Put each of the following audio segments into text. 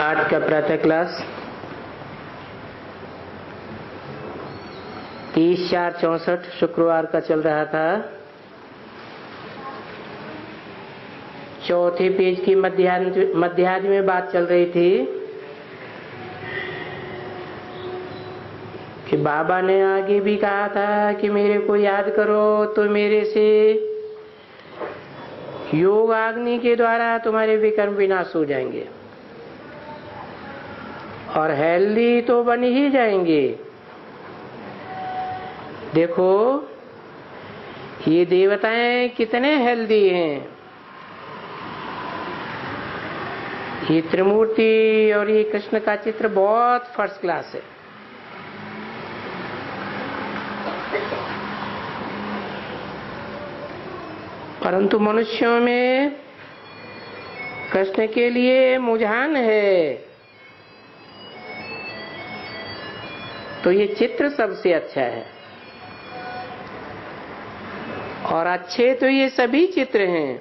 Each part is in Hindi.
आज का प्रातः क्लास तीस चार चौसठ शुक्रवार का चल रहा था। चौथे पेज की मध्यान्ह में बात चल रही थी कि बाबा ने आगे भी कहा था कि मेरे को याद करो तो मेरे से योग अग्नि के द्वारा तुम्हारे विकर्म विनाश हो जाएँगे। और हेल्दी तो बन ही जाएँगे। देखो, ये देवताएँ कितने हेल्दी हैं। ये त्रिमूर्ति और ये कृष्ण का चित्र बहुत फ़र्स्ट क्लास है। परंतु मनुष्यों में कृष्ण के लिए मुझान है। तो ये चित्र सबसे अच्छा है। और अच्छे तो ये सभी चित्र हैं।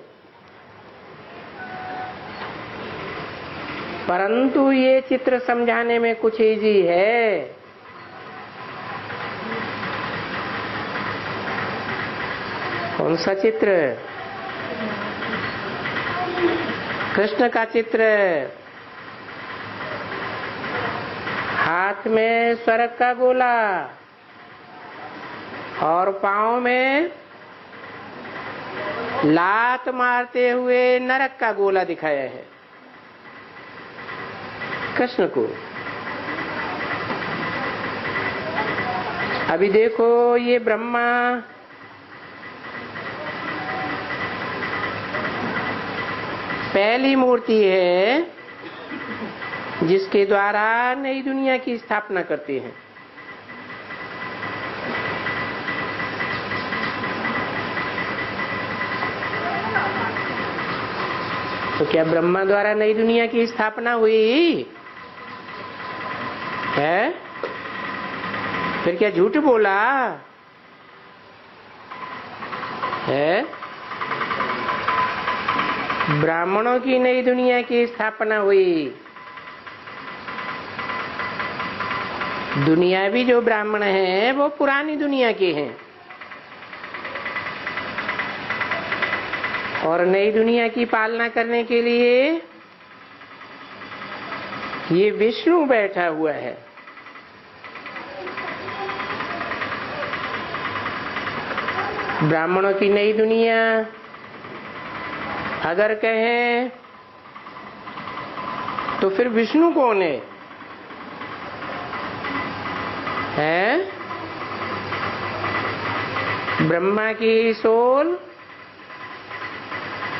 परंतु ये चित्र समझाने में कुछ इजी है। कौन सा चित्र? कृष्ण का चित्र। हाथ में स्वर्ग का गोला और पाँव में लात मारते हुए नरक का गोला दिखाया है। कृष्ण को। अभी देखो ये ब्रह्मा पहली मूर्ति है। जिसके द्वारा नई दुनिया की स्थापना करते हैं। तो क्या ब्रह्मा द्वारा नई दुनिया की स्थापना हुई? है? फिर क्या झूठ बोला? है? ब्राह्मणों की नई दुनिया की स्थापना हुई। दुनियावी जो ब्राह्मण हैं, वो पुरानी दुनिया के हैं। और नई दुनिया की पालना करने के लिए ये विष्णु बैठा हुआ है। ब्राह्मणों की नई दुनिया अगर कहें तो फिर विष्णु कौन है? हैं। ब्रह्मा की सोल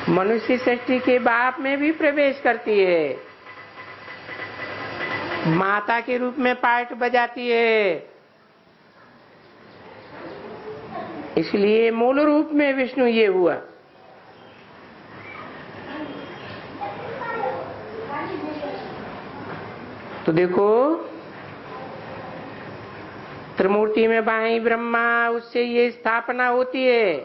मनुष्य सृष्टि के बाप में भी प्रवेश करती है। माता के रूप में पार्ट बजाती है। इसलिए मूल रूप में विष्णु ये हुआ। तो देखो त्रिमूर्ति में बाई ब्रह्मा, उससे ये स्थापना होती है।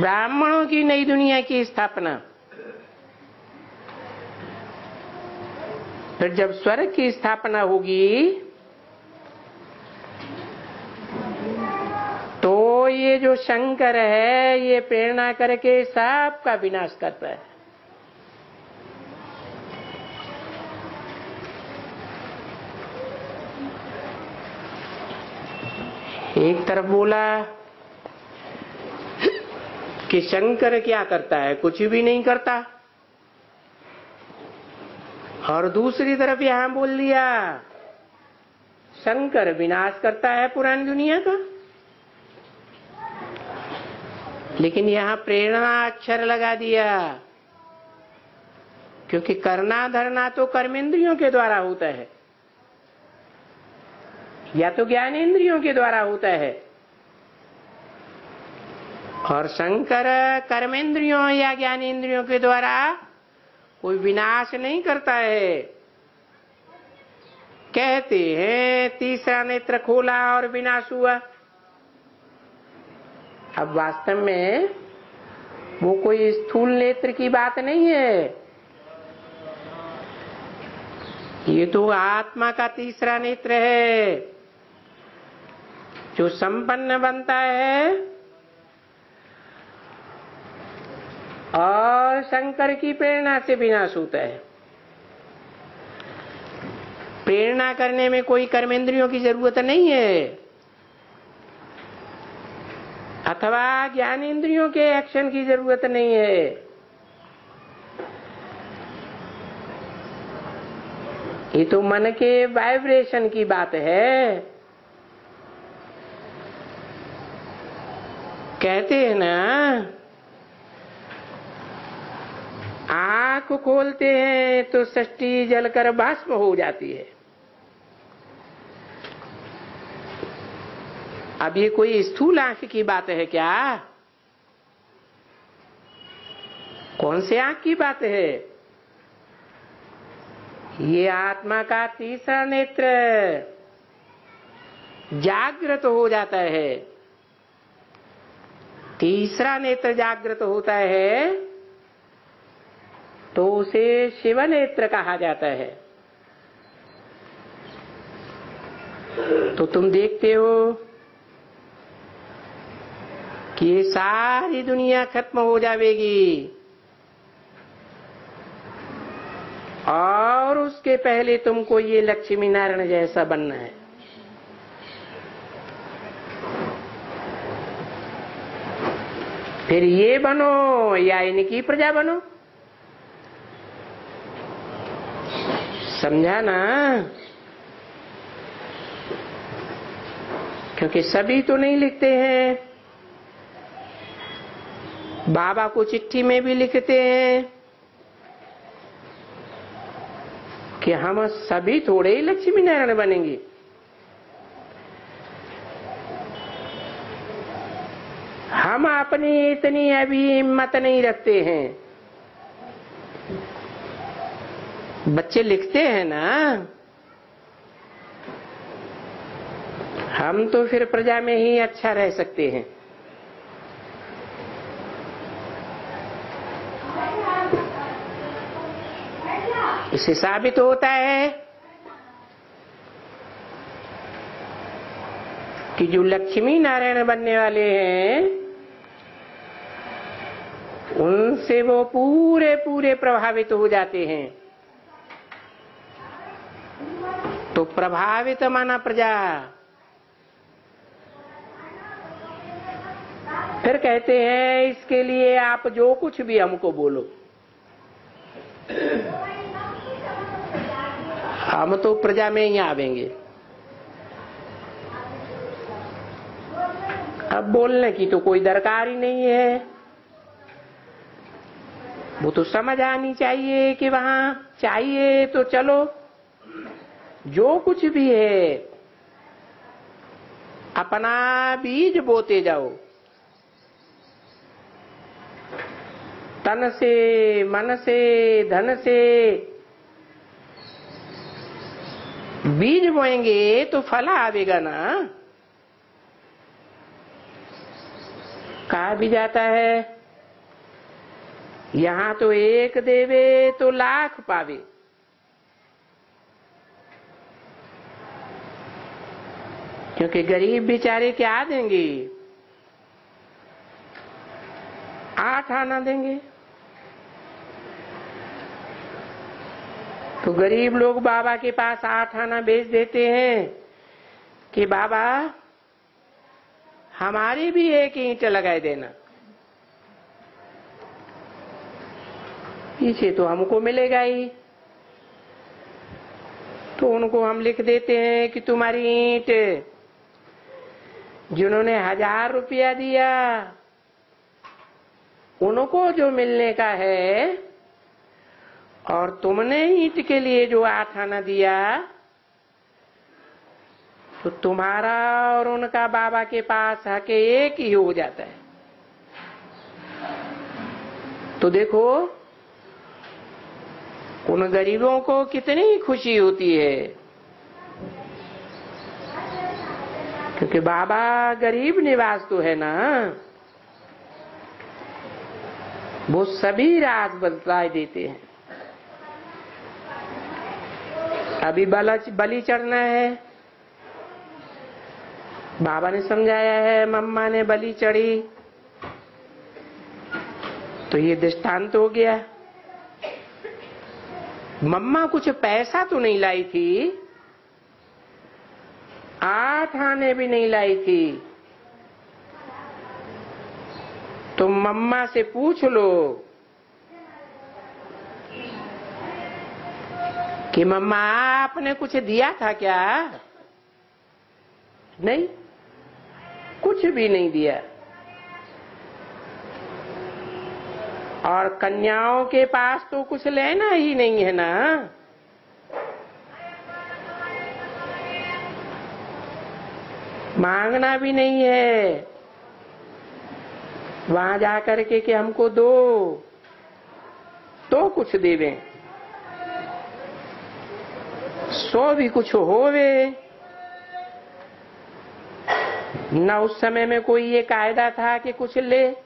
ब्राह्मणों की नई दुनिया की स्थापना। फिर जब स्वर्ग की स्थापना होगी तो ये जो शंकर है, ये प्रेरणा करके सबका विनाश करता है। एक तरफ़ बोला कि शंकर क्या करता है, कुछ भी नहीं करता। और दूसरी तरफ़ यहाँ बोल दिया, शंकर विनाश करता है पुरानी दुनिया का। लेकिन यहाँ प्रेरणा अक्षर लगा दिया, क्योंकि करना धरना तो कर्मेंद्रियों के द्वारा होता है। या तो ज्ञान इंद्रियों के द्वारा होता है। और शंकर कर्मेंद्रियों या ज्ञान इंद्रियों के द्वारा कोई विनाश नहीं करता है। कहते हैं, तीसरा नेत्र खोला और विनाश हुआ। अब वास्तव में वो कोई स्थूल नेत्र की बात नहीं है। ये तो आत्मा का तीसरा नेत्र है। जो संपन्न बनता है, और शंकर की प्रेरणा से विनाश होता है। प्रेरणा करने में कोई कर्मेंद्रियों की ज़रूरत नहीं है। अथवा ज्ञान इंद्रियों के एक्शन की ज़रूरत नहीं है। ये तो मन के वाइब्रेशन की बात है। कहते हैं ना, आँख खोलते हैं तो सृष्टि जलकर भस्म हो जाती है। अब ये कोई स्थूल आँख की बात है क्या? कौन से आँख की बात है? ये आत्मा का तीसरा नेत्र जागृत हो जाता है। तीसरा नेत्र जागृत होता है तो उसे शिव नेत्र कहा जाता है। तो तुम देखते हो कि ये सारी दुनिया खत्म हो जाएगी। और उसके पहले तुमको ये लक्ष्मी नारायण जैसा बनना है। फिर ये बनो, या इनकी प्रजा बनो। समझा ना? क्योंकि सभी तो नहीं लिखते हैं। बाबा को चिट्ठी में भी लिखते हैं कि हम सभी थोड़े ही लक्ष्मी नारायण बनेंगे। हम अपनी इतनी अभी हिम्मत नहीं रखते हैं। बच्चे लिखते हैं ना? हम तो फिर प्रजा में ही अच्छा रह सकते हैं। इससे साबित होता है कि जो लक्ष्मी नारायण बनने वाले हैं उनसे वो पूरे पूरे प्रभावित हो जाते हैं। तो प्रभावित माना प्रजा। फिर कहते हैं, इसके लिए आप जो कुछ भी हमको बोलो। हम तो प्रजा में ही आवेंगे। अब बोलने की तो कोई दरकार ही नहीं है। वो तो समझ आनी चाहिए कि वहाँ चाहिए तो चलो। जो कुछ भी है, अपना बीज बोते जाओ। तन से, मन से, धन से बीज बोएँगे तो फल आवेगा ना। कहा भी जाता है यहाँ तो एक देवे तो लाख पावे। क्योंकि गरीब बेचारे क्या देंगे? आठ आना देंगे। तो गरीब लोग बाबा के पास आठ आना बेच देते हैं कि बाबा, हमारी भी एक ईंट लगाए देना। पीछे तो हमको मिलेगा ही। तो उनको हम लिख देते हैं कि तुम्हारी ईंट, जिन्होंने हज़ार रुपया दिया, उनको जो मिलने का है, और तुमने ईंट के लिए जो आठ आना दिया तो तुम्हारा और उनका बाबा के पास हक एक ही हो जाता है। तो देखो उन गरीबों को कितनी खुशी होती है। क्योंकि बाबा गरीब निवास तो है ना। वो सभी राज बतला देते हैं। अभी बलच, बलि चढ़ना है। बाबा ने समझाया है, मम्मा ने बलि चढ़ी। तो ये दृष्टांत हो गया। मम्मा, कुछ पैसा तो नहीं लाई थी? आठ आने भी नहीं लाई थी। तो मम्मा से पूछ लो कि मम्मा, आपने कुछ दिया था क्या? नहीं, कुछ भी नहीं दिया। और कन्याओं के पास तो कुछ लेना ही नहीं है ना। मांगना भी नहीं है। वहाँ जाकर के कि हमको दो तो कुछ देवे। सो भी कुछ होवे। न उस समय में कोई ये कायदा था कि कुछ ले।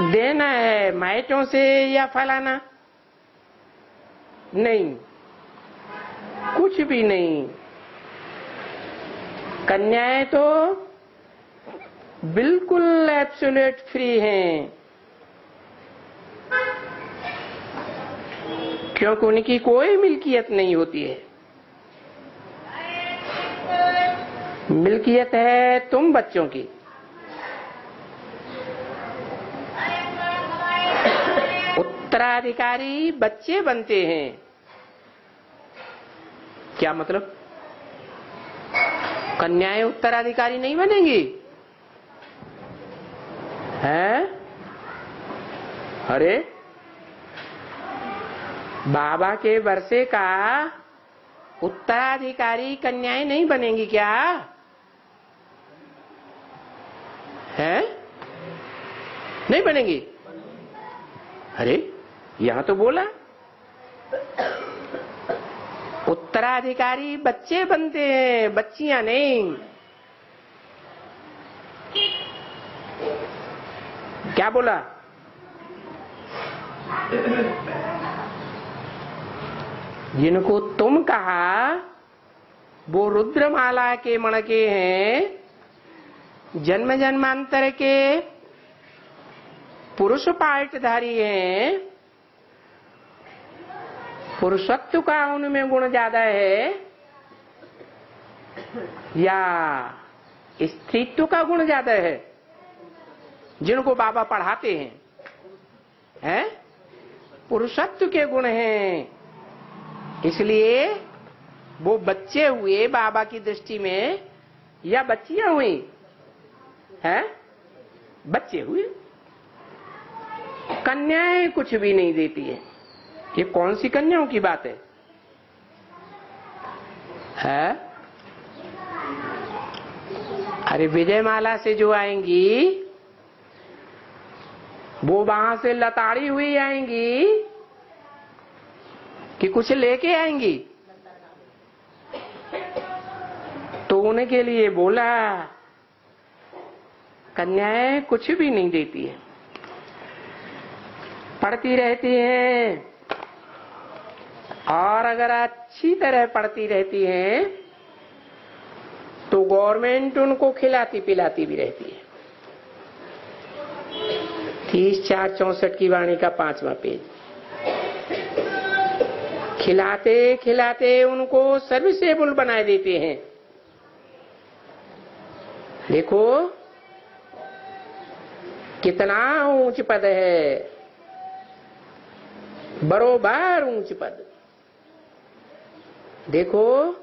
देना है, माइटों से या फलाना? नहीं। कुछ भी नहीं। कन्याएँ तो बिल्कुल एब्सोल्यूट फ्री हैं। क्योंकि उनकी कोई मिल्कियत नहीं होती है। मिल्कियत है तुम बच्चों की। उत्तराधिकारी बच्चे बनते हैं। क्या मतलब? कन्याएँ उत्तराधिकारी नहीं बनेंगी? हैं? अरे, बाबा के वर्षे का उत्तराधिकारी कन्याएँ नहीं बनेंगी क्या? है? नहीं बनेंगी? अरे यहाँ तो बोला। उत्तराधिकारी बच्चे बनते हैं, बच्चियाँ नहीं। क्या बोला? जिनको तुम कहा, वो रुद्रमाला के मणके हैं जन्म जन्मांतर के पुरुष पार्टधारी हैं। पुरुषत्व का उनमें गुण ज़्यादा है, या स्त्रीत्व का गुण ज़्यादा है, जिनको बाबा पढ़ाते हैं हैं? पुरुषत्व के गुण हैं। इसलिए वो बच्चे हुए बाबा की दृष्टि में, या बच्चियाँ हुई, हैं? बच्चे हुए। कन्याएँ कुछ भी नहीं देती है। ये कौन सी कन्याओं की बात है? है? अरे विजयमाला से जो आएँगी, वो वहाँ से लताड़ी हुई आएँगी कि कुछ लेके आएँगी? तो उनके लिए बोला, कन्याएँ कुछ भी नहीं देती है। पढ़ती रहती हैं। और अगर अच्छी तरह पढ़ती रहती हैं तो गवर्नमेंट उनको खिलाती पिलाती भी रहती है। तीस चार चौसठ की वाणी का पांचवा पेज। खिलाते खिलाते उनको सर्विसेबल बनाए देते हैं। देखो, कितना ऊंच पद है। बरोबर ऊंच पद। देखो,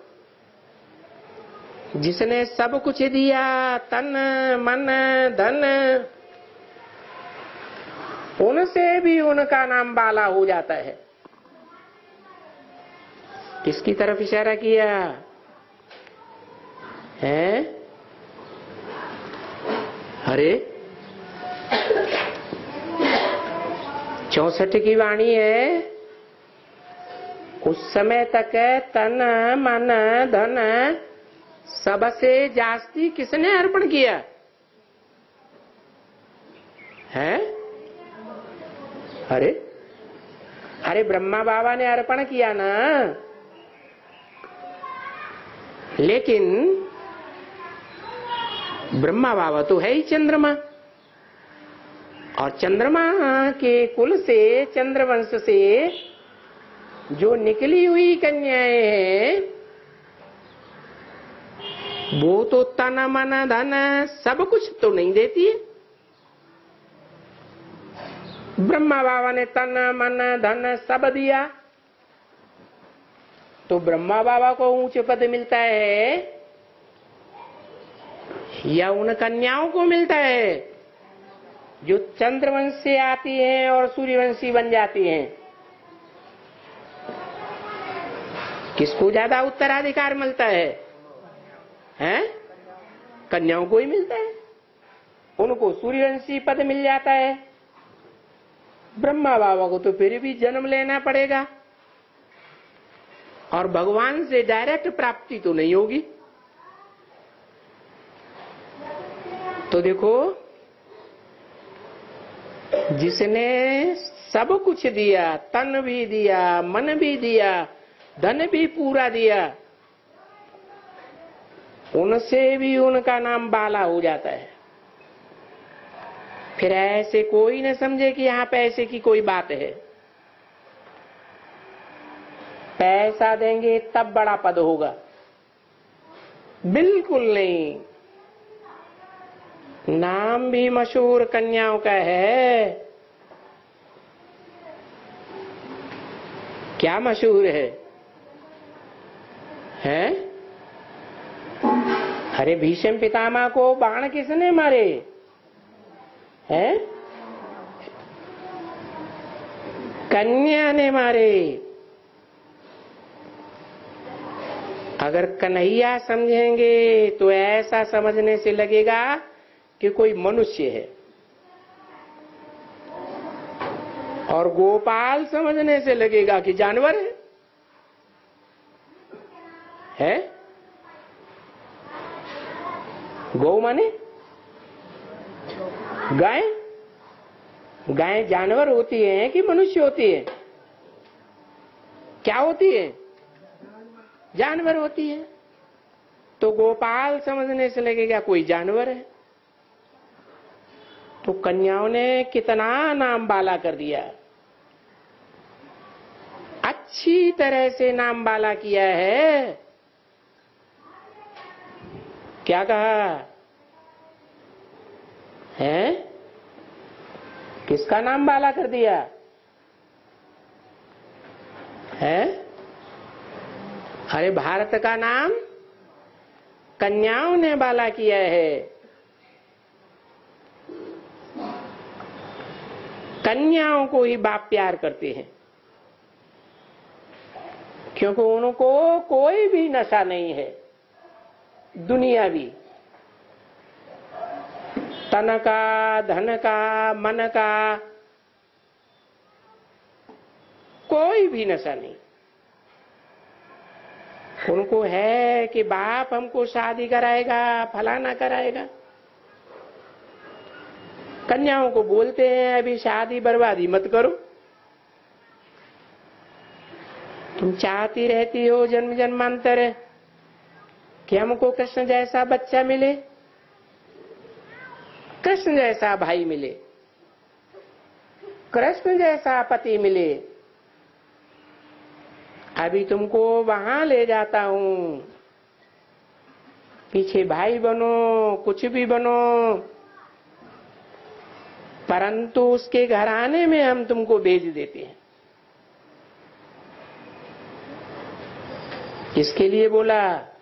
जिसने सब कुछ दिया, तन, मन, धन, उनसे भी उनका नाम बाला हो जाता है। किसकी तरफ़ इशारा किया? है? अरे, चौसठ की वाणी है। उस समय तक तन, मन, धन सबसे जास्ती किसने अर्पण किया? है? अरे अरे ब्रह्मा बाबा ने अर्पण किया ना। लेकिन ब्रह्मा बाबा तो है ही चंद्रमा। और चंद्रमा के कुल से, चंद्रवंश से जो निकली हुई कन्याएँ हैं, वो तो तन मन धन सब कुछ तो नहीं देती है। ब्रह्मा बाबा ने तन मन धन सब दिया। तो ब्रह्मा बाबा को ऊँचे पद मिलता है, या उन कन्याओं को मिलता है, जो चंद्रवंश से आती हैं और सूर्यवंशी बन जाती हैं। किसको ज़्यादा उत्तराधिकार मिलता है? हैं? कन्याओं को ही मिलता है। उनको सूर्यवंशी पद मिल जाता है। ब्रह्मा बाबा को तो फिर भी जन्म लेना पड़ेगा। और भगवान से डायरेक्ट प्राप्ति तो नहीं होगी। तो देखो, जिसने सब कुछ दिया, तन भी दिया, मन भी दिया धन भी पूरा दिया। उनसे भी उनका नाम बाला हो जाता है। फिर ऐसे कोई न समझे कि यहाँ पैसे की कोई बात है। पैसा देंगे तब बड़ा पद होगा। बिल्कुल नहीं। नाम भी मशहूर कन्याओं का है। क्या मशहूर है? हैं? अरे भीष्म पितामह को बाण किसने मारे? हैं? कन्या ने मारे। अगर कन्हैया समझेंगे तो ऐसा समझने से लगेगा कि कोई मनुष्य है। और गोपाल समझने से लगेगा कि जानवर है। है? गौ माने? गाय? गाय जानवर होती है कि मनुष्य होती है? क्या होती है? जानवर होती है। तो गोपाल समझने से लगेगा कोई जानवर है? तो कन्याओं ने कितना नाम बाला कर दिया। अच्छी तरह से नाम बाला किया है। क्या कहा? है? किसका नाम बाला कर दिया? है? अरे भारत का नाम कन्याओं ने बाला किया है। कन्याओं को ही बाप प्यार करते हैं। क्योंकि उनको कोई भी नशा नहीं है। दुनियावी। तन का धन का मन का कोई भी नशा नहीं। उनको है कि बाप हमको शादी कराएगा, फलाना कराएगा। कन्याओं को बोलते हैं, अभी शादी बर्बादी मत करो। तुम चाहती रहती हो जन्म जन्मांतर कि हमको कृष्ण जैसा बच्चा मिले, कृष्ण जैसा भाई मिले, कृष्ण जैसा पति मिले। अभी तुमको वहाँ ले जाता हूँ। पीछे भाई बनो, कुछ भी बनो। परंतु उसके घराने में हम तुमको भेज देते हैं। इसके लिए बोला?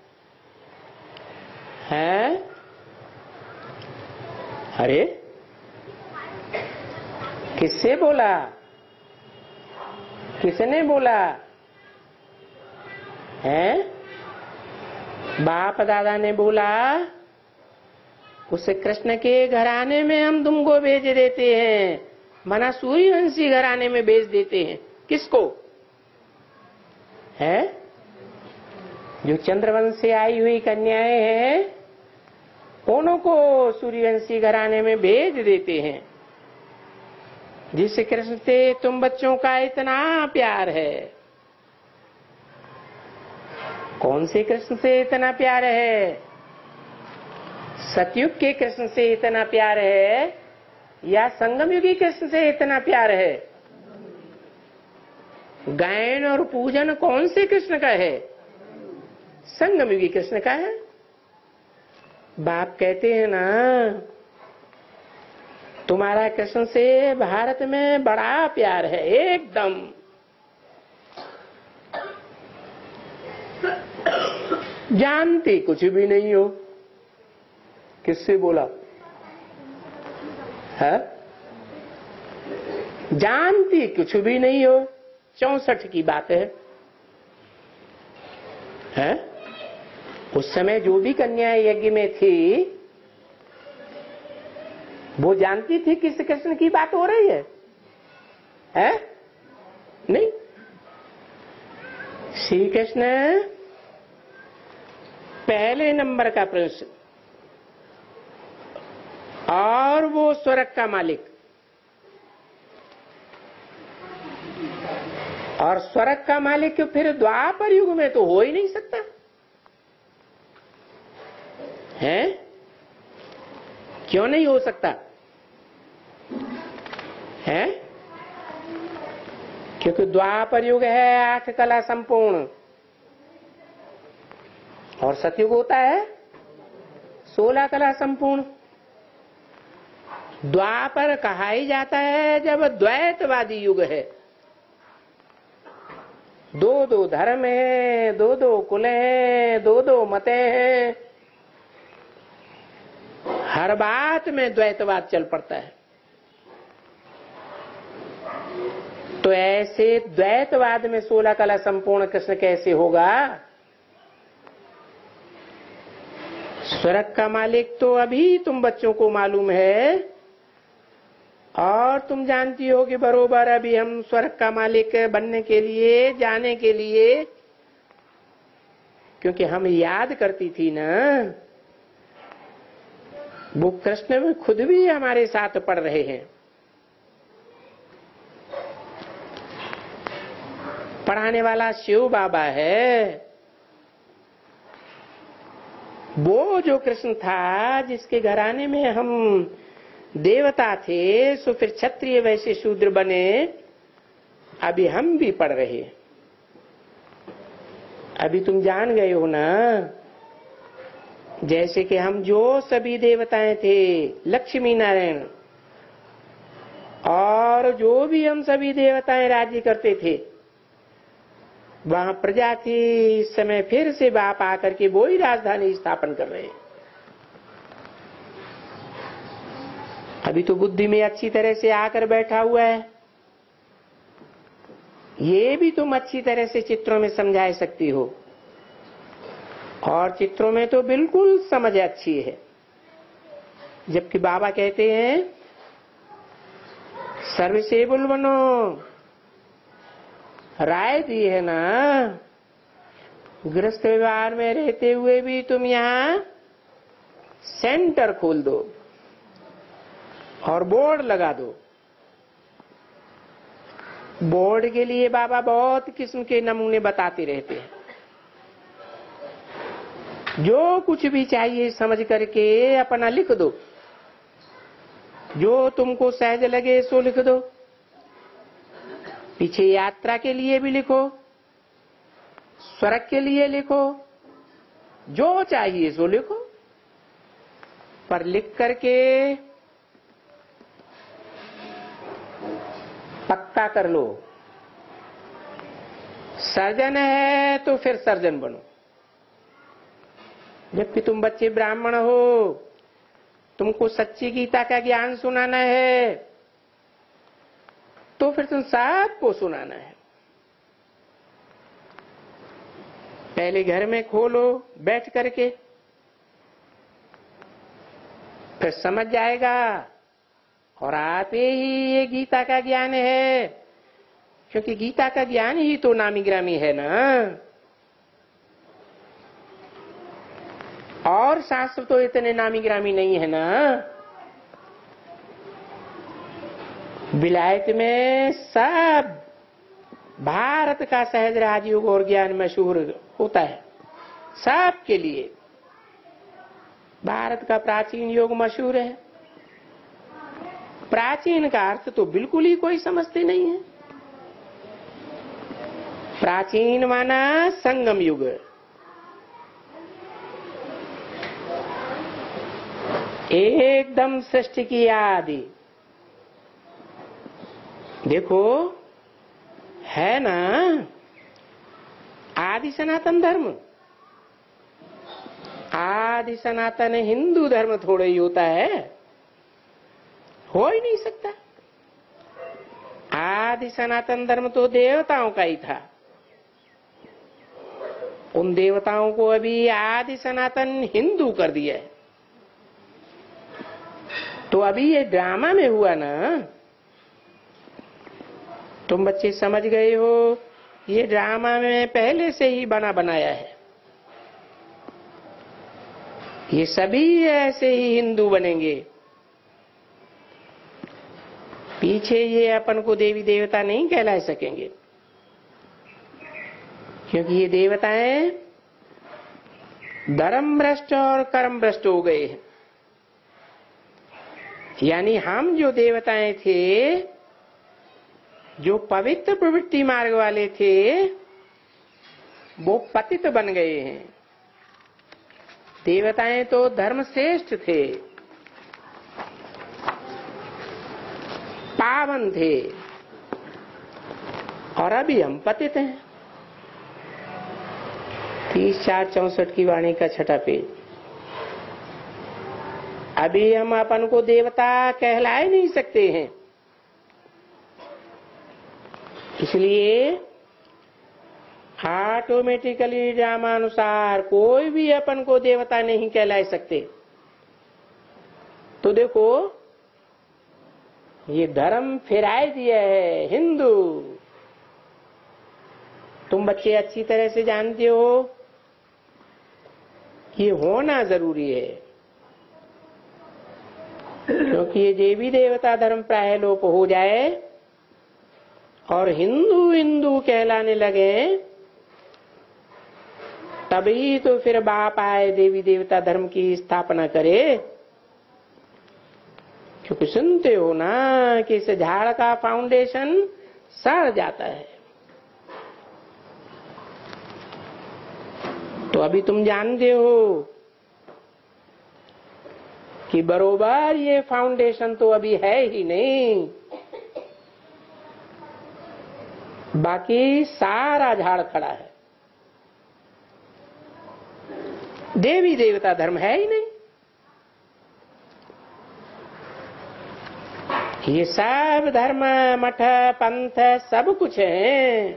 है? अरे? किससे बोला? किसने बोला? है? बाप दादा ने बोला, उसे कृष्ण के घराने में हम तुमको भेज देते हैं। मना सूर्यवंशी घराने में भेज देते हैं। किसको? है? जो चंद्रवंश से आई हुई कन्याएँ हैं उनको सूर्यवंशी घराने में भेज देते हैं। जिस कृष्ण से तुम बच्चों का इतना प्यार है। कौन से कृष्ण से इतना प्यार है? सतयुग के कृष्ण से इतना प्यार है या संगम युगी कृष्ण से इतना प्यार है? गायन और पूजन कौन से कृष्ण का है? संगम युगी कृष्ण का है। बाप कहते हैं ना, तुम्हारा कृष्ण से भारत में बड़ा प्यार है, एकदम। जानती कुछ भी नहीं हो। किससे बोला? है? जानती कुछ भी नहीं हो। चौसठ की बात है। है? उस समय जो भी कन्या यज्ञ में थी, वो जानती थी कि श्री कृष्ण की बात हो रही है। है? नहीं। श्री कृष्ण पहले नंबर का प्रश्न और वो स्वर्ग का मालिक। और स्वर्ग का मालिक फिर द्वापर युग में तो हो ही नहीं सकता। है? क्यों नहीं हो सकता? है? क्योंकि द्वापर युग है, आठ कला संपूर्ण। और सतयुग होता है, सोलह कला संपूर्ण। द्वापर कहा ही जाता है, जब द्वैतवादी युग है। दो दो धर्म है दो दो कुल है दो दो मते हैं। हर बात में द्वैतवाद चल पड़ता है। तो ऐसे द्वैतवाद में सोलह कला संपूर्ण कृष्ण कैसे होगा? स्वर्ग का मालिक तो अभी तुम बच्चों को मालूम है। और तुम जानती हो कि बरोबर अभी हम स्वर्ग का मालिक बनने के लिए, जाने के लिए, क्योंकि हम याद करती थी ना। वो कृष्ण में खुद भी हमारे साथ पढ़ रहे हैं। पढ़ाने वाला शिव बाबा है। वो जो कृष्ण था, जिसके घराने में हम देवता थे, सो फिर क्षत्रिय वैसे शूद्र बने, अभी हम भी पढ़ रहे अभी तुम जान गए हो ना? जैसे कि हम जो सभी देवताएँ थे, लक्ष्मी नारायण, और जो भी हम सभी देवताएँ राज्य करते थे, वहाँ प्रजा थी इस समय फिर से बाप आकर के वो ही राजधानी स्थापन कर रहे अभी तो बुद्धि में अच्छी तरह से आकर बैठा हुआ है। ये भी तुम अच्छी तरह से चित्रों में समझा सकती हो। और चित्रों में तो बिल्कुल समझ अच्छी है। जबकि बाबा कहते हैं सर्वसेबुल बनो राय दी है ना? गृहस्थ व्यवहार में रहते हुए भी तुम यहाँ सेंटर खोल दो और बोर्ड लगा दो। बोर्ड के लिए बाबा बहुत किस्म के नमूने बताते रहते हैं। जो कुछ भी चाहिए समझ करके अपना लिख दो। जो तुमको सहज लगे सो लिख दो। पीछे यात्रा के लिए भी लिखो, स्वर्ग के लिए लिखो, जो चाहिए सो लिखो। पर लिख करके पक्का कर लो। सर्जन है तो फिर सर्जन बनो। जबकि तुम बच्चे ब्राह्मण हो, तुमको सच्ची गीता का ज्ञान सुनाना है तो फिर तुम सबको सुनाना है। पहले घर में खोलो, बैठ करके, फिर समझ जाएगा, और आप ही ये गीता का ज्ञान है, क्योंकि गीता का ज्ञान ही तो नामी ग्रामी है ना। और शास्त्र तो इतने नामी ग्रामी नहीं है ना? विलायत में सब भारत का सहज राजयोग और ज्ञान मशहूर होता है। सबके लिए भारत का प्राचीन योग मशहूर है। प्राचीन का अर्थ तो बिल्कुल ही कोई समझते नहीं है। प्राचीन माना संगम युग। एकदम सृष्टि की आदि। देखो, है ना? आदि सनातन धर्म। आदि सनातन हिंदू धर्म थोड़ा ही होता है। हो ही नहीं सकता। आदि सनातन धर्म तो देवताओं का ही था। उन देवताओं को अभी आदि सनातन हिंदू कर दिया है। तो अभी ये ड्रामा में हुआ ना। तुम बच्चे समझ गए हो, ये ड्रामा में पहले से ही बना बनाया है। ये सभी ऐसे ही हिंदू बनेंगे। पीछे ये अपन को देवी देवता नहीं कहला सकेंगे। क्योंकि ये देवताएँ धर्म भ्रष्ट और कर्म भ्रष्ट हो गए हैं। यानी हम जो देवताएँ थे, जो पवित्र प्रवृत्ति मार्ग वाले थे, वो पतित बन गए हैं। देवताएँ तो धर्म श्रेष्ठ थे। पावन थे। और अभी हम पतित हैं। तीस चार चौसठ की वाणी का छठा पेज। अभी हम अपन को देवता कहला ही नहीं सकते हैं। इसलिए ऑटोमेटिकली ड्रामानुसार कोई भी अपन को देवता नहीं कहला सकते। तो देखो, ये धर्म फिराए दिया है, हिंदू। तुम बच्चे अच्छी तरह से जानते हो कि होना ज़रूरी है। क्योंकि ये देवी देवता धर्म प्राय लोप हो जाए और हिंदू हिंदू कहलाने लगे, तभी तो फिर बाप आए देवी देवता धर्म की स्थापना करे। क्योंकि सुनते हो ना कि इस झाड़ का फाउंडेशन सड़ जाता है। तो अभी तुम जानते हो कि बरोबर ये फाउंडेशन तो अभी है ही नहीं। बाकी सारा झाड़ खड़ा है। देवी देवता धर्म है ही नहीं। ये सब धर्म, मठ, पंथ, सब कुछ है।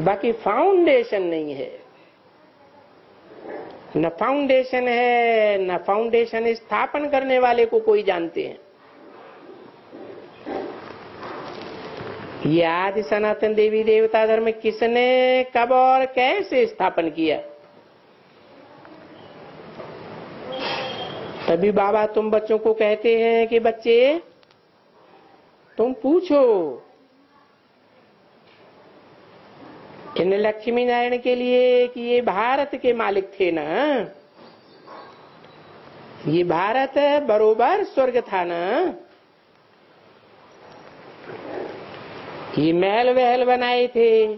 बाकी फाउंडेशन नहीं है। न फाउंडेशन है, न फाउंडेशन स्थापन करने वाले को कोई जानते हैं। ये आदि सनातन देवी देवता धर्म किसने, कब और कैसे स्थापन किया? तभी बाबा तुम बच्चों को कहते हैं कि बच्चे, तुम पूछो इन लक्ष्मी नारायण के लिए कि ये भारत के मालिक थे ना? ये भारत बरोबर स्वर्ग था ना? ये महल वहल बनाए थे।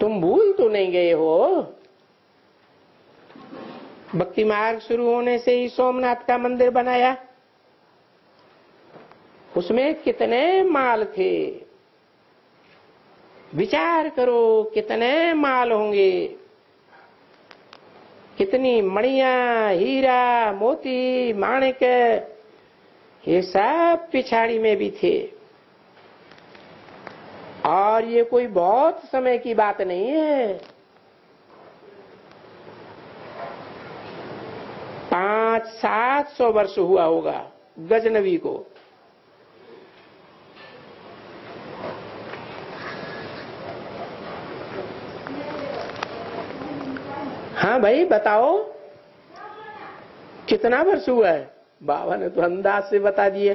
तुम भूल तो नहीं गए हो? भक्ति मार्ग शुरू होने से ही सोमनाथ का मंदिर बनाया। उसमें कितने माल थे? विचार करो, कितने माल होंगे। कितनी मणिया, हीरा, मोती, माणिक, ये सब पिछाड़ी में भी थे। और ये कोई बहुत समय की बात नहीं है। पाँच, सात सौ वर्ष हुआ होगा, गजनवी को। हाँ भाई, बताओ। कितना वर्ष हुआ है? बाबा ने तो अंदाज से बता दिए।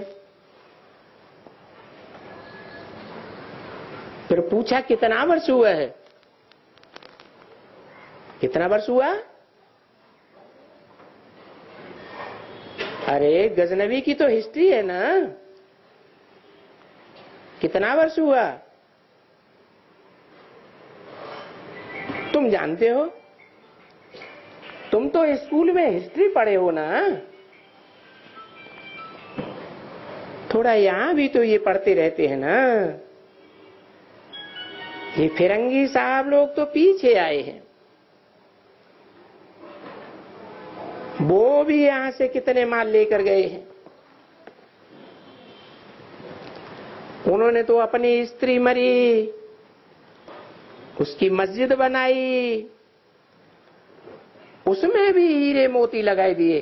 फिर पूछा, कितना वर्ष हुआ है? कितना वर्ष हुआ? अरे, गजनबी की तो हिस्ट्री है ना। कितना वर्ष हुआ? तुम जानते हो? तुम तो स्कूल में हिस्ट्री पढ़े हो ना? थोड़ा यहाँ भी तो ये पढ़ते रहते हैं ना? ये फिरंगी साहब लोग तो पीछे आए हैं। वो भी यहाँ से कितने माल लेकर गए हैं? उन्होंने तो अपनी स्त्री मरी, उसकी मस्जिद बनाई उसमें भी हीरे मोती लगाए दिए।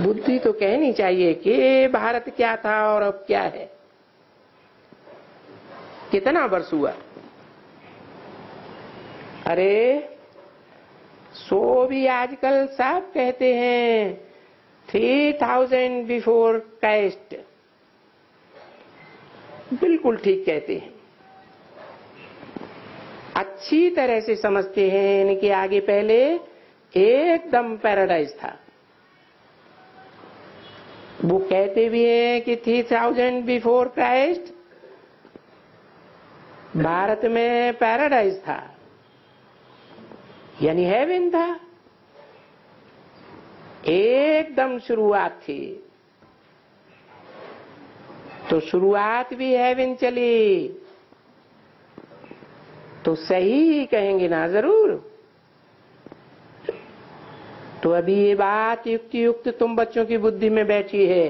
बुद्धि तो कहनी चाहिए कि भारत क्या था और अब क्या है। कितना वर्ष हुआ? अरे, सो भी आजकल सब कहते हैं थ्री थाउज़ेंड बिफोर कैस्ट बिल्कुल ठीक कहते हैं। अच्छी तरह से समझते हैं इनके आगे पहले एकदम पैराडाइज था। वो कहते भी हैं कि three thousand before Christ Bharat में पैराडाइज था। यानी हेवन था। एकदम शुरुआत थी। तो शुरुआत भी हेवन चली। तो सही कहेंगे ना, ज़रूर। तो अभी ये बात युक्त युक्त तुम बच्चों की बुद्धि में बैठी है।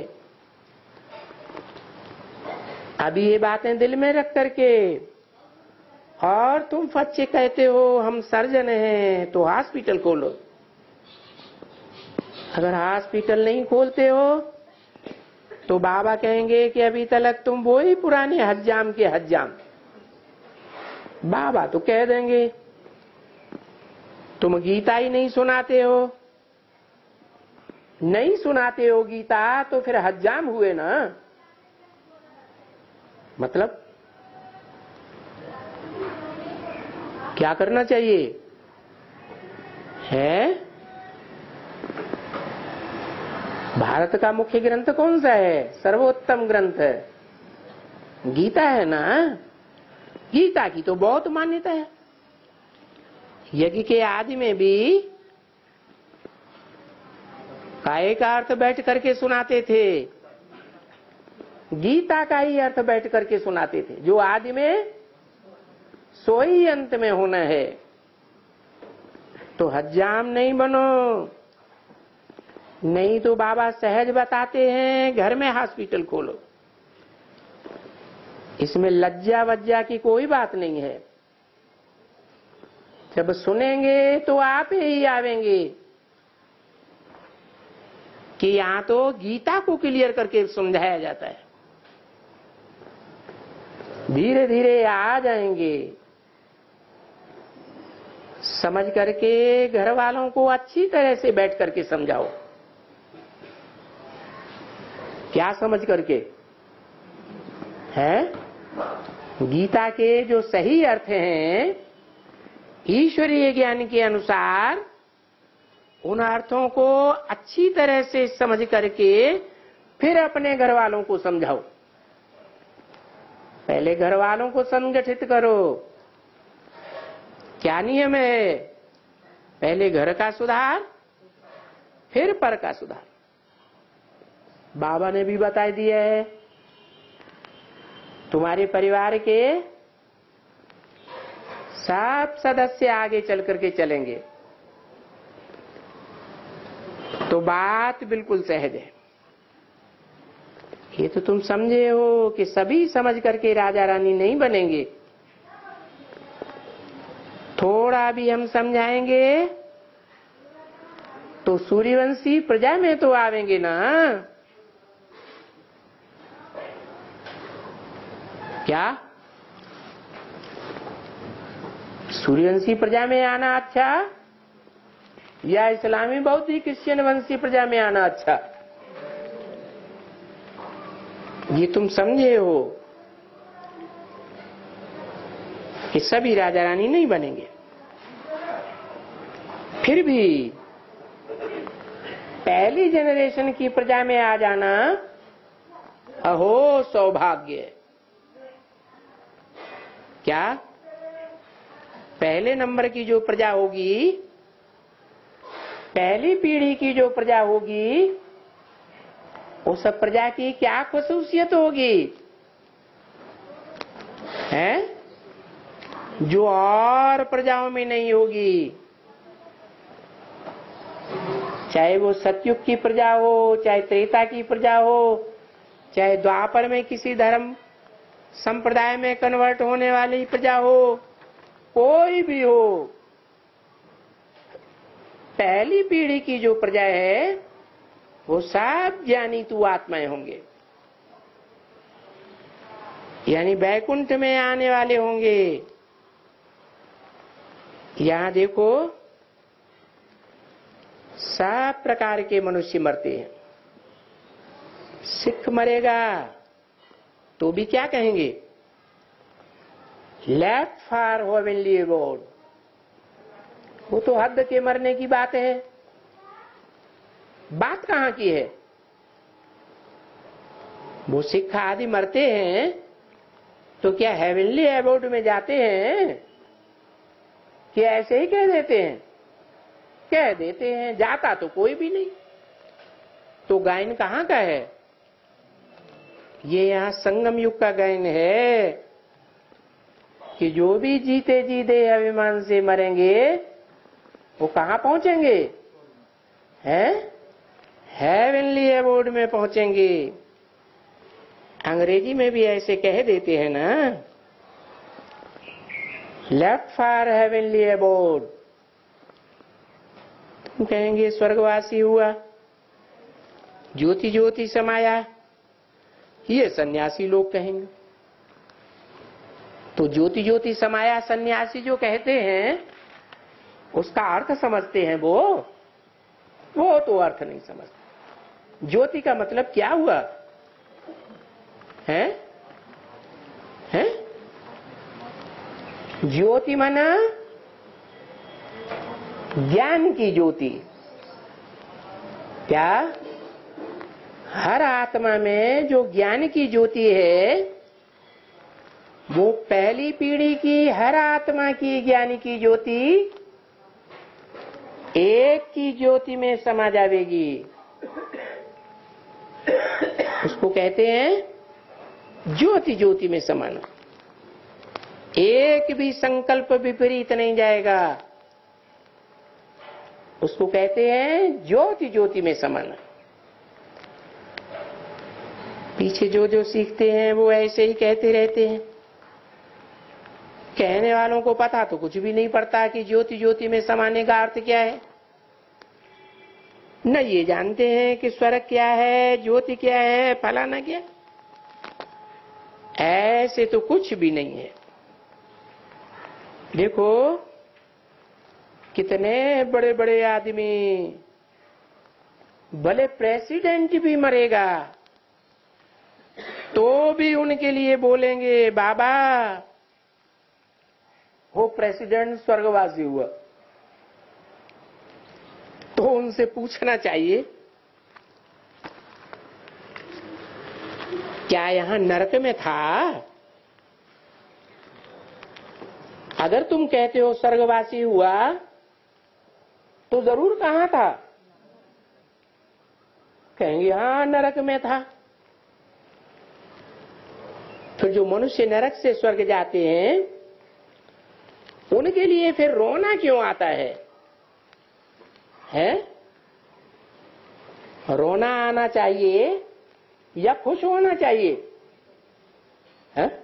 अभी ये बातें दिल में रख करके, और तुम फच्चे कहते हो, हम सर्जन हैं तो हॉस्पिटल खोलो। अगर हॉस्पिटल नहीं खोलते हो तो बाबा कहेंगे कि अभी तक तुम वो ही पुराने हज्जाम के हज्जाम। बाबा तो कह देंगे, तुम गीता ही नहीं सुनाते हो। नहीं सुनाते हो गीता तो फिर हजाम हुए ना? मतलब क्या करना चाहिए? है? भारत का मुख्य ग्रंथ कौन सा है? सर्वोत्तम ग्रंथ। गीता है ना? गीता की तो बहुत मान्यता है। यज्ञ के आदि में भी काय का अर्थ बैठ करके सुनाते थे। गीता का ही अर्थ बैठ करके सुनाते थे। जो आदि में सोई अंत में होना है तो हज्जाम नहीं बनो। नहीं तो बाबा सहज बताते हैं, घर में हॉस्पिटल खोलो। इसमें लज्जा वज्जा की कोई बात नहीं है। जब सुनेंगे तो आप ही आवेंगे। कि यहाँ तो गीता को क्लियर करके समझाया जाता है। धीरे धीरे आ जाएँगे। समझ करके घर वालों को अच्छी तरह से बैठ करके समझाओ। क्या समझ करके? है? गीता के जो सही अर्थ हैं, ईश्वरीय ज्ञान के अनुसार उन अर्थों को अच्छी तरह से समझ करके फिर अपने घर वालों को समझाओ। पहले घर वालों को संगठित करो। क्या नियम है? पहले घर का सुधार, फिर पर का सुधार। बाबा ने भी बता दिया है तुम्हारे परिवार के सब सदस्य आगे चल करके चलेंगे। तो बात बिल्कुल सहज है। ये तो तुम समझे हो कि सभी समझ करके राजा रानी नहीं बनेंगे। थोड़ा भी हम समझाएँगे तो सूर्यवंशी प्रजा में तो आवेंगे ना। क्या? सूर्यवंशी प्रजा में आना अच्छा? या इस्लामी बौद्धी क्रिश्चियन वंशी प्रजा में आना अच्छा? ये तुम समझे हो कि सभी राजा रानी नहीं बनेंगे। फिर भी पहली जनरेशन की प्रजा में आ जाना अहो सौभाग्य क्या? पहले नंबर की जो प्रजा होगी, पहली पीढ़ी की जो प्रजा होगी उस प्रजा की क्या खसूसियत होगी? है? जो और प्रजाओं में नहीं होगी। चाहे वो सतयुग की प्रजा हो, चाहे त्रेता की प्रजा हो, चाहे द्वापर में किसी धर्म संप्रदाय में कन्वर्ट होने वाली प्रजा हो, कोई भी हो, पहली पीढ़ी की जो प्रजा है, वो सब ज्ञानी तू आत्माएँ होंगे। यानी बैकुंठ में आने वाले होंगे। यहाँ देखो, सब प्रकार के मनुष्य मरते हैं। सिख मरेगा तो भी क्या कहेंगे? लेफ़्ट फॉर हेवनली रोड वो तो हद के मरने की बात है। बात कहाँ की है? वो सिख आदि मरते हैं तो क्या हेवनली अबोर्ड में जाते हैं? कि ऐसे ही कह देते हैं? कह देते हैं, जाता तो कोई भी नहीं। तो गायन कहाँ का है? ये यहाँ संगम युग का गायन है कि जो भी जीते जीते अभिमान से मरेंगे, वो कहा पहुँचेंगे? हैं? हेवनली अबोर्ड में पहुँचेंगे। अंग्रेज़ी में भी ऐसे कह देते हैं ना लेफ़्ट फॉर हेवनली अबोर्ड तुम कहेंगे, स्वर्गवासी हुआ ज्योति ज्योति समाया ये सन्यासी लोग कहेंगे। तो ज्योति ज्योति समाया सन्यासी जो कहते हैं, उसका अर्थ समझते हैं वो। वो तो अर्थ नहीं समझते। ज्योति का मतलब क्या हुआ? है? है? ज्योति मना ज्ञान की ज्योति। क्या? हर आत्मा में जो ज्ञान की ज्योति है, वो पहली पीढ़ी की हर आत्मा की ज्ञान की ज्योति एक की ज्योति में समा जाएगी। उसको कहते हैं ज्योति ज्योति में समाना। एक भी संकल्प विपरीत नहीं जाएगा। उसको कहते हैं ज्योति ज्योति में समाना। पीछे जो जो सीखते हैं, वो ऐसे ही कहते रहते हैं। कहने वालों को पता तो कुछ भी नहीं पड़ता कि ज्योति ज्योति में समाने का अर्थ क्या है। न ये जानते हैं कि स्वर्ग क्या है, ज्योति क्या है, फलाना क्या। ऐसे तो कुछ भी नहीं है। देखो, कितने बड़े बड़े आदमी, भले प्रेसिडेंट भी मरेगा तो भी उनके लिए बोलेंगे, बाबा, वो प्रेसिडेंट स्वर्गवासी हुआ। तो उनसे पूछना चाहिए, क्या यहाँ नरक में था? अगर तुम कहते हो स्वर्गवासी हुआ तो ज़रूर कहाँ था? कहेंगे हाँ नरक में था। फिर जो मनुष्य नरक से स्वर्ग जाते हैं, उनके लिए फिर रोना क्यों आता है? है? रोना आना चाहिए या खुश होना चाहिए? है?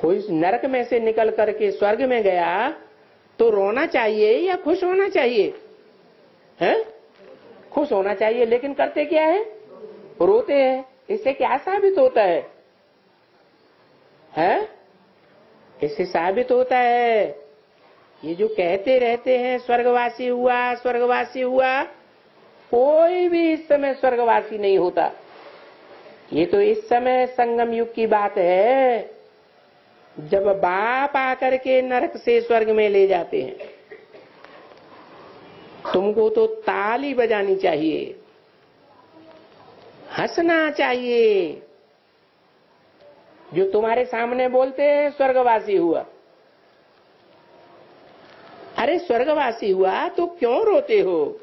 कोई नरक में से निकल करके स्वर्ग में गया तो रोना चाहिए या खुश होना चाहिए? है? खुश होना चाहिए, लेकिन करते क्या है? रोते हैं। इससे क्या साबित होता है? है? इससे साबित होता है। ये जो कहते रहते हैं, स्वर्गवासी हुआ स्वर्गवासी हुआ, कोई भी इस समय स्वर्गवासी नहीं होता। ये तो इस समय संगम युग की बात है। जब बाप आकर के नरक से स्वर्ग में ले जाते हैं, तुमको तो ताली बजानी चाहिए, हंसना चाहिए। जो तुम्हारे सामने बोलते हैं, स्वर्गवासी हुआ। अरे, स्वर्गवासी हुआ तो क्यों रोते हो?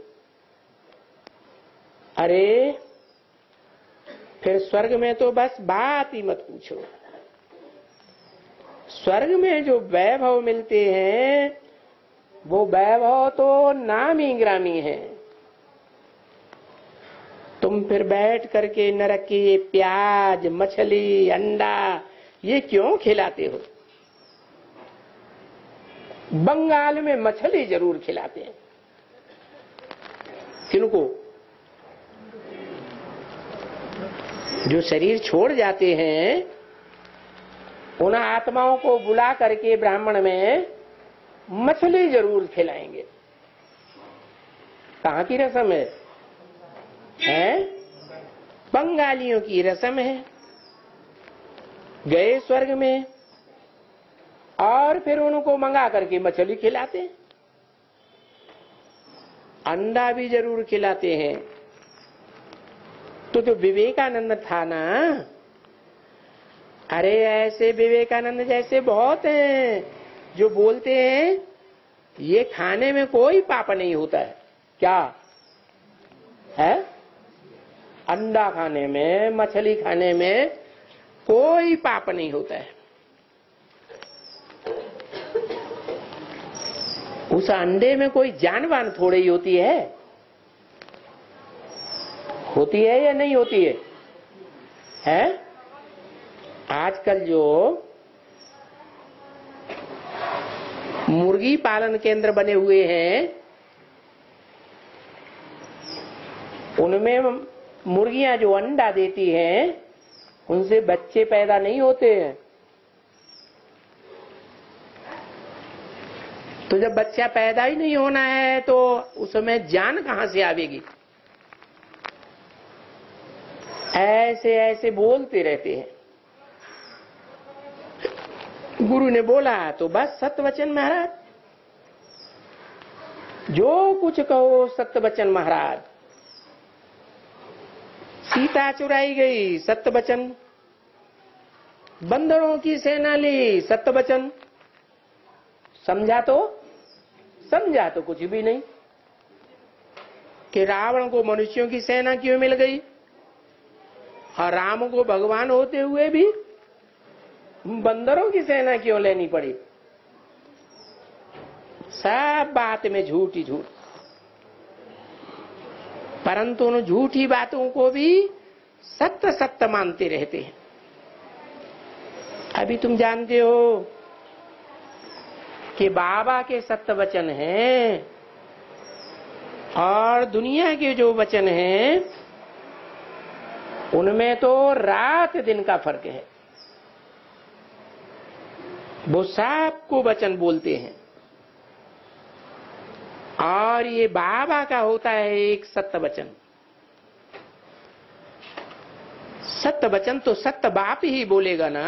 अरे, फिर स्वर्ग में तो बस बात ही मत पूछो। स्वर्ग में जो वैभव मिलते हैं, वो वैभव तो नामी ग्रामी है। तुम फिर बैठ करके नरक की ये प्याज, मछली, अंडा, ये क्यों खिलाते हो? बंगाल में मछली ज़रूर खिलाते हैं। किनको? जो शरीर छोड़ जाते हैं, उन आत्माओं को बुला करके ब्राह्मण में मछली ज़रूर खिलाएँगे। कहा की रसम है? हैं? बंगालियों की रसम है। गए स्वर्ग में। और फिर उनको मंगा करके मछली खिलाते। अंडा भी ज़रूर खिलाते हैं। तो जो विवेकानंद था ना? अरे ऐसे विवेकानंद जैसे बहुत हैं, जो बोलते हैं, ये खाने में कोई पाप नहीं होता है। क्या? है? अंडा खाने में, मछली खाने में कोई पाप नहीं होता है। उस अंडे में कोई जानवान थोड़ी ही होती है? होती है या नहीं होती है? हैं? आजकल जो मुर्गी पालन केंद्र बने हुए हैं, उनमें मुर्गियाँ जो अंडा देती हैं, उनसे बच्चे पैदा नहीं होते हैं। तो जब बच्चा पैदा ही नहीं होना है तो उसमें जान कहाँ से आवेगी? ऐसे ऐसे बोलते रहते हैं। गुरु ने बोला तो बस सत्य वचन महाराज। जो कुछ कहो सत्य वचन महाराज। सीता चुराई गई सत्य वचन बंदरों की सेना ली सत्य वचन समझा तो? समझा तो कुछ भी नहीं। कि रावण को मनुष्यों की सेना क्यों मिल गई? और राम को भगवान होते हुए भी बंदरों की सेना क्यों लेनी पड़ी? सब बात में झूठ ही झूठ। परंतु उन झूठी बातों को भी सत्य सत्य मानते रहते हैं। अभी तुम जानते हो कि बाबा के सत्य वचन हैं और दुनिया के जो वचन हैं, उनमें तो रात दिन का फ़र्क है। वो सबको वचन बोलते हैं। और ये बाबा का होता है एक सत्य वचन। सत्य वचन तो सत्य बाप ही बोलेगा ना।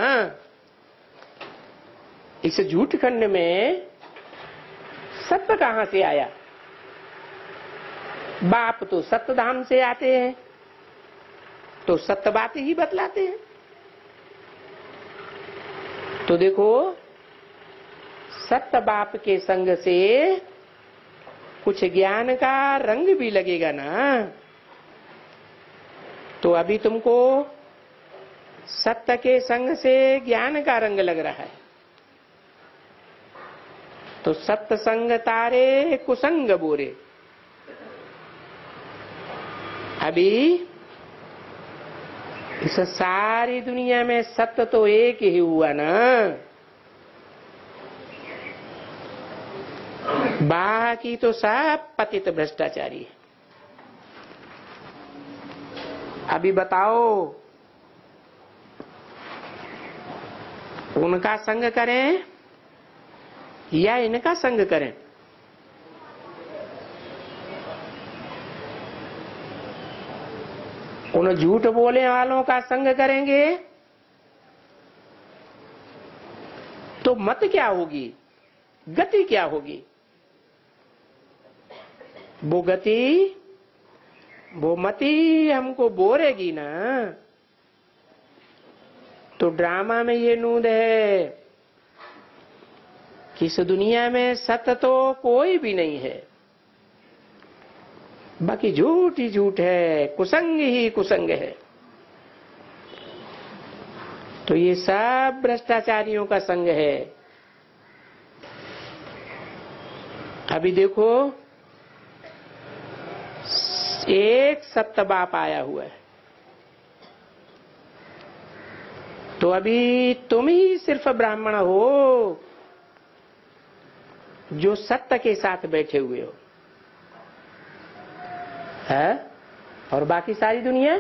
इस झूठ खंड में सत्य कहाँ से आया? बाप तो सत्य धाम से आते हैं तो सत्य बात ही बतलाते हैं। तो देखो, सत्य बाप के संग से कुछ ज्ञान का रंग भी लगेगा ना? तो अभी तुमको सत्य के संग से ज्ञान का रंग लग रहा है। तो सत्य संग तारे, कुसंग बोरे। अभी इस सारी दुनिया में सत्य तो एक ही हुआ ना? बाकी तो सब पतित भ्रष्टाचारी है। अभी बताओ, उनका संग करें या इनका संग करें? उन झूठ बोलने वालों का संग करेंगे? तो मत क्या होगी? गति क्या होगी? वो गति वो मति हमको बोरेगी ना। तो ड्रामा में ये नूद है। कि इस दुनिया में सत्य तो कोई भी नहीं है। बाकी झूठ ही झूठ है, कुसंग ही कुसंग है। तो ये सब भ्रष्टाचारियों का संग है। अभी देखो एक सत्य बाप आया हुआ है। तो अभी तुम ही सिर्फ़ ब्राह्मण हो, जो सत्य के साथ बैठे हुए हो। है? और बाकी सारी दुनिया?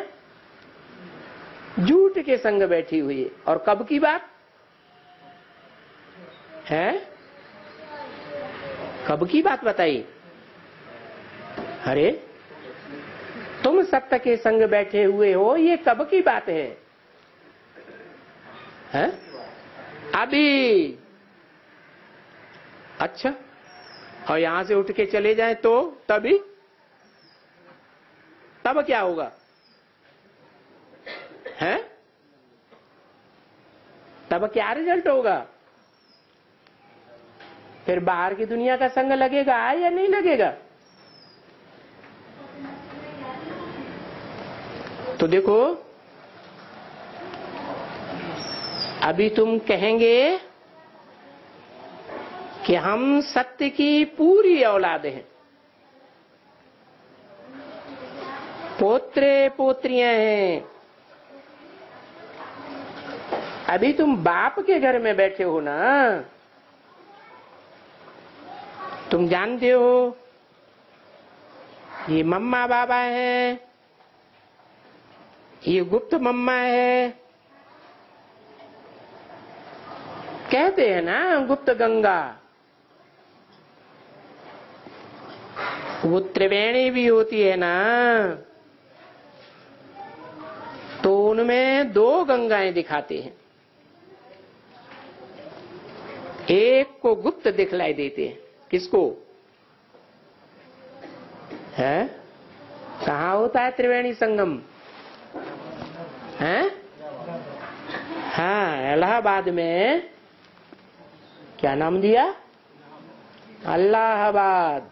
झूठ के संग बैठी हुई है। और कब की बात? है? कब की बात बताइए अरे तुम सत्य के संग बैठे हुए हो, ये कब की बात है? हैं? अभी। अच्छा और यहाँ से उठ के चले जाए तो तभी? तब क्या होगा? हैं? तब क्या रिज़ल्ट होगा? फिर बाहर की दुनिया का संग लगेगा या नहीं लगेगा? तो देखो। अभी तुम कहेंगे कि हम सत्य की पूरी औलाद हैं। पोत्रे पोत्रियाँ हैं। अभी तुम बाप के घर में बैठे हो ना। तुम जानते हो, ये मम्मा बाबा हैं। ये गुप्त मम्मा है। कहते हैं ना, गुप्त गंगा। वो त्रिवेणी भी होती है ना। तो उनमें दो गंगाएँ दिखाते हैं। एक को गुप्त दिखलाई देते हैं। किसको? है? कहा होता है त्रिवेणी संगम है हाँ इलाहाबाद में क्या नाम दिया? अल्लाहाबाद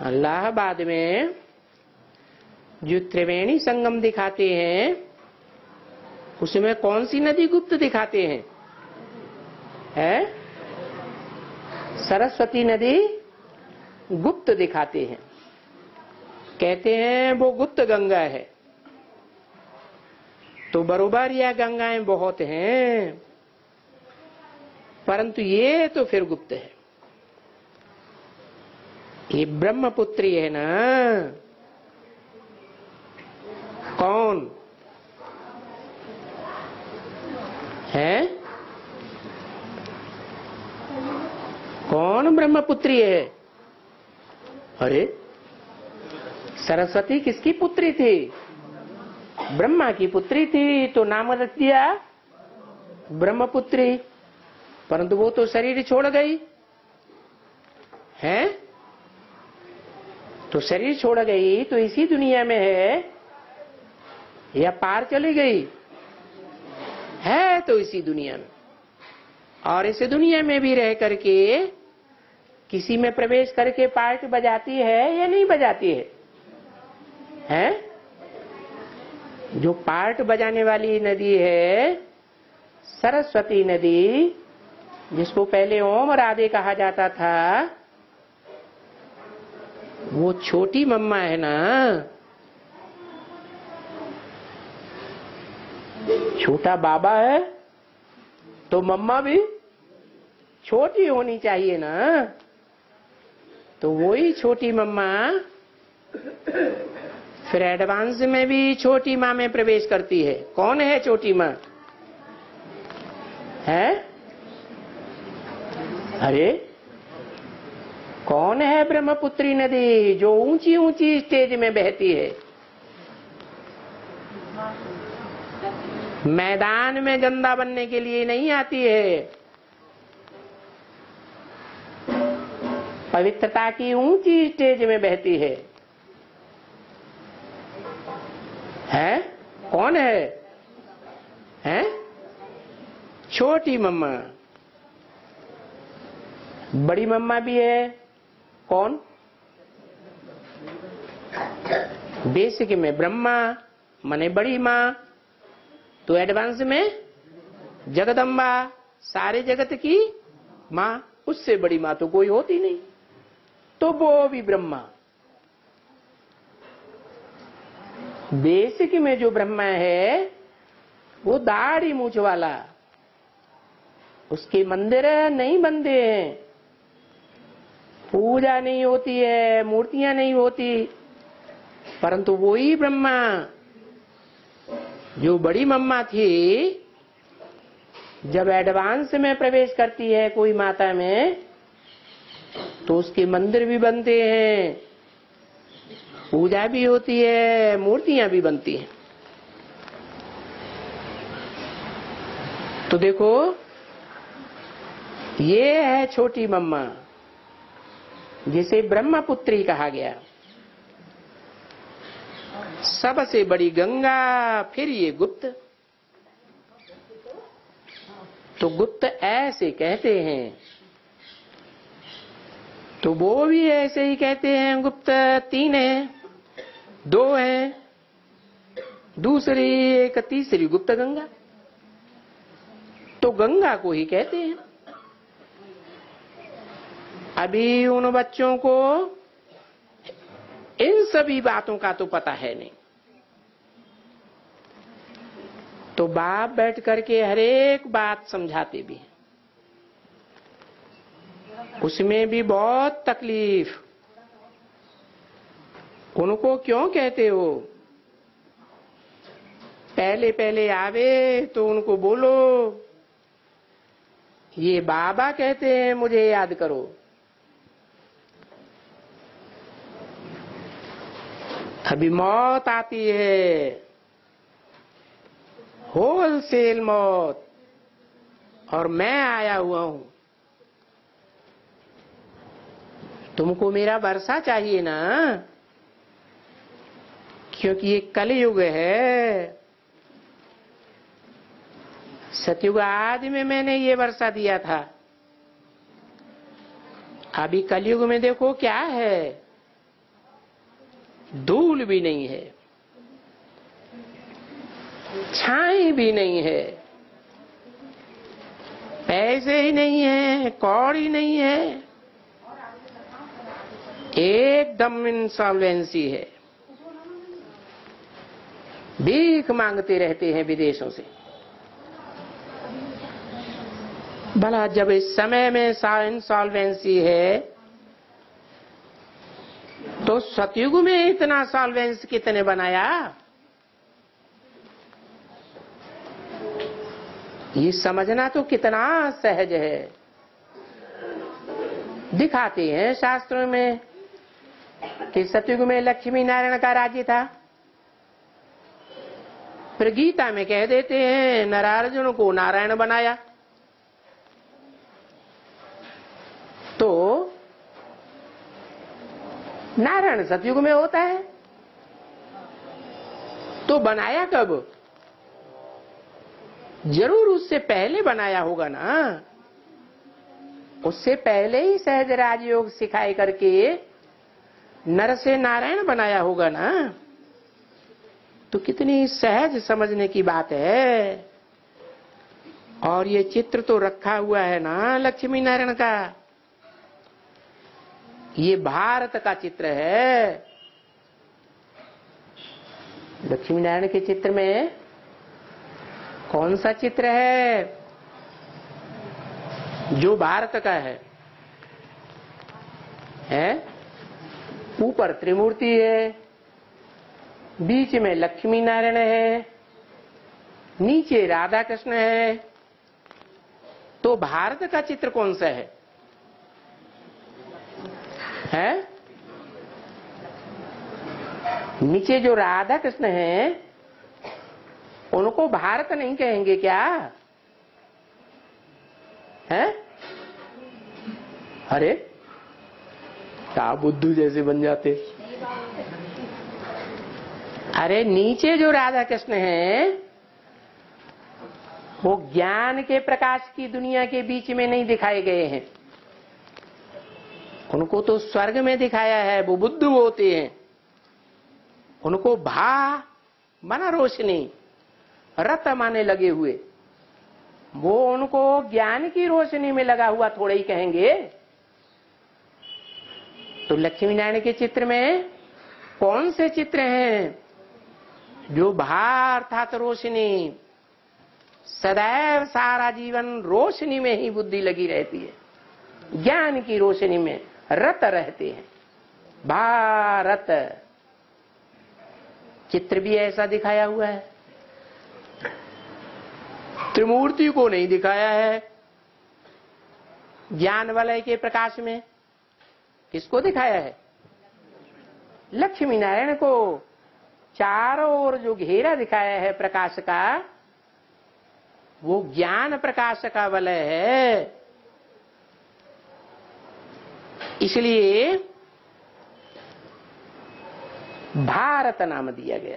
अल्लाहाबाद में जो त्रिवेणी संगम दिखाते हैं। उसमें कौन सी नदी गुप्त दिखाते हैं? है? सरस्वती नदी गुप्त दिखाते हैं। कहते हैं, वो गुप्त गंगा है। तो बरोबर यह गंगाएँ बहुत हैं, परंतु ये तो फिर गुप्त है। ये ब्रह्मपुत्री है ना, कौन? है? कौन ब्रह्मपुत्री है? अरे, सरस्वती किसकी पुत्री थी? ब्रह्मा की पुत्री थी तो नाम रख दिया। ब्रह्मपुत्री। परंतु वो तो शरीर छोड़ गई। है? तो शरीर छोड़ गई तो इसी दुनिया में है। या पार चली गई। है तो इसी दुनिया में। और इस दुनिया में भी रह करके किसी में प्रवेश करके पार्ट बजाती है या नहीं बजाती है? हैं? जो पार्ट बजाने वाली नदी है, सरस्वती नदी, जिसको पहले ओम राधे कहा जाता था, वो छोटी मम्मा है ना? छोटा बाबा है तो मम्मा भी छोटी होनी चाहिए ना? तो वही छोटी मम्मा। फिर एडवांस में भी छोटी माँ में प्रवेश करती है। कौन है छोटी माँ? है? अरे, कौन है ब्रह्मपुत्री नदी जो ऊँची ऊँची स्टेज में बहती है? मैदान में गंदा बनने के लिए नहीं आती है। पवित्रता की ऊँची स्टेज में बहती है। है? कौन है? हैं? छोटी मम्मा। बड़ी मम्मा भी है। कौन? बेसिक में ब्रह्मा, मने बड़ी माँ। तो एडवांस में जगदम्बा, सारे जगत की माँ, उससे बड़ी माँ तो कोई होती नहीं। तो वो भी ब्रह्मा। बेसिक में जो ब्रह्मा है, वो दाढ़ी मूछ वाला। उसके मंदिर नहीं बनते हैं। पूजा नहीं होती है, मूर्तियाँ नहीं होती। परंतु वो ही ब्रह्मा, जो बड़ी मम्मा थी, जब एडवांस में प्रवेश करती है कोई माता में तो उसके मंदिर भी बनते हैं। पूजा भी होती है, मूर्तियाँ भी बनती हैं। तो देखो, ये है छोटी मम्मा, जिसे ब्रह्मपुत्री कहा गया। सबसे बड़ी गंगा, फिर ये गुप्त। तो गुप्त ऐसे कहते हैं तो वो भी ऐसे ही कहते हैं, गुप्त तीन है, दो है, दूसरी एक, तीसरी गुप्त गंगा। तो गंगा को ही कहते हैं। अभी उन बच्चों को इन सभी बातों का तो पता है नहीं। तो बाप बैठ करके हरेक बात समझाते भी हैं। उसमें भी बहुत तकलीफ़। उनको क्यों कहते हो? पहले पहले आवे तो उनको बोलो। ये बाबा कहते हैं, मुझे याद करो। अभी मौत आती है। होलसेल मौत। और मैं आया हुआ हूँ। तुमको मेरा वर्षा चाहिए ना? क्योंकि ये कलयुग है। सतयुग आदि में मैंने ये वर्षा दिया था। अभी कलयुग में देखो क्या है। धूल भी नहीं है। छाई भी नहीं है। पैसे ही नहीं है, कौड़ी नहीं है। एकदम इंसॉल्वेंसी है। भीख मांगते रहते हैं विदेशों से। भला जब इस समय में इंसॉल्वेंसी है तो सतयुग में इतना सॉल्वेंस कितने बनाया? ये समझना तो कितना सहज है। दिखाते हैं शास्त्रों में कि सतयुग में लक्ष्मी नारायण का राज्य था फिर गीता में कह देते हैं, नारायण को नारायण बनाया। तो नारायण सतयुग में होता है। तो बनाया कब? ज़रूर उससे पहले बनाया होगा ना। उससे पहले ही सहज राजयोग सिखाई करके नर से नारायण बनाया होगा ना? तो कितनी सहज समझने की बात है। और ये चित्र तो रखा हुआ है ना, लक्ष्मी नारायण का? ये भारत का चित्र है। लक्ष्मी नारायण के चित्र में कौन सा चित्र है? जो भारत का है। है? ऊपर त्रिमूर्ति है, बीच में लक्ष्मी नारायण है, नीचे राधा कृष्ण है। तो भारत का चित्र कौन सा है? है? नीचे जो राधा कृष्ण है, उनको भारत नहीं कहेंगे क्या? है? अरे क्या बुद्धू जैसे बन जाते। अरे नीचे जो राधा कृष्ण है, वो ज्ञान के प्रकाश की दुनिया के बीच में नहीं दिखाए गए हैं। उनको तो स्वर्ग में दिखाया है, वो बुद्ध होते हैं। उनको भा माना रोशनी, रत माने लगे हुए। वो उनको ज्ञान की रोशनी में लगा हुआ थोड़ा ही कहेंगे। तो लक्ष्मी नारायण के चित्र में कौन से चित्र हैं? जो भार अर्थात रोशनी। सदैव सारा जीवन रोशनी में ही बुद्धि लगी रहती है। ज्ञान की रोशनी में रत रहते हैं। भारत। चित्र भी ऐसा दिखाया हुआ है। त्रिमूर्ति को नहीं दिखाया है। ज्ञान वलय के प्रकाश में किसको दिखाया है? लक्ष्मी नारायण को। चारों ओर जो घेरा दिखाया है प्रकाश का, वो ज्ञान प्रकाश का वलय है। इसलिए भारत नाम दिया गया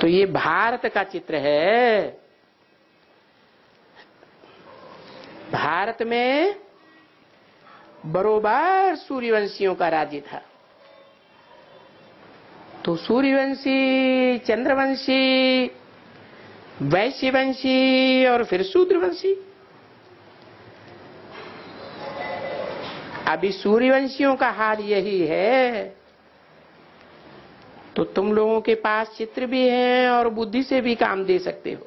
तो ये भारत का चित्र है। भारत में बरोबर सूर्यवंशियों का राज्य था। तो सूर्यवंशी, चंद्रवंशी, वैश्यवंशी और फिर शूद्रवंशी। अभी सूर्यवंशियों का हाल यही है। तो तुम लोगों के पास चित्र भी है और बुद्धि से भी काम दे सकते हो।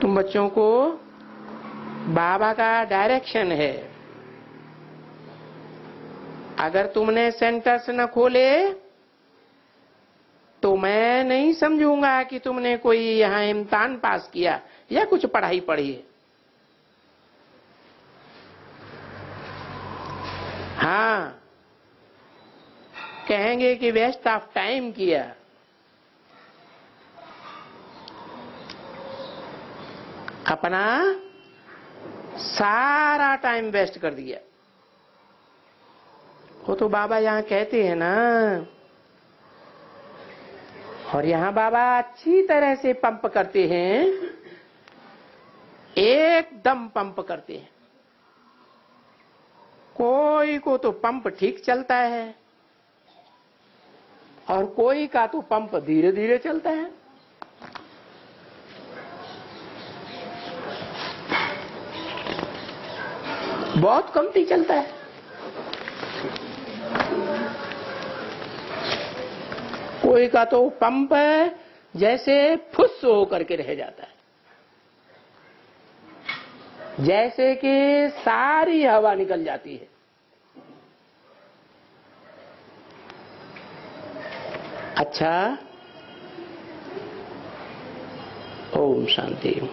तुम बच्चों को बाबा का डायरेक्शन है। अगर तुमने सेंटर्स न खोले तो मैं नहीं समझूँगा कि तुमने कोई यहाँ इम्तान पास किया या कुछ पढ़ाई पढ़ी है। हाँ कहेंगे कि वेस्ट ऑफ़ टाइम किया। अपना सारा टाइम वेस्ट कर दिया। वो तो बाबा यहाँ कहते हैं ना। और यहाँ बाबा अच्छी तरह से पंप करते हैं। एकदम पंप करते हैं। कोई को तो पंप ठीक चलता है। और कोई का तो पंप धीरे धीरे चलता है। बहुत कमती चलता है। कोई का तो पंप जैसे फुस होकर के रह जाता है। जैसे कि सारी हवा निकल जाती है। अच्छा? ओम शांति।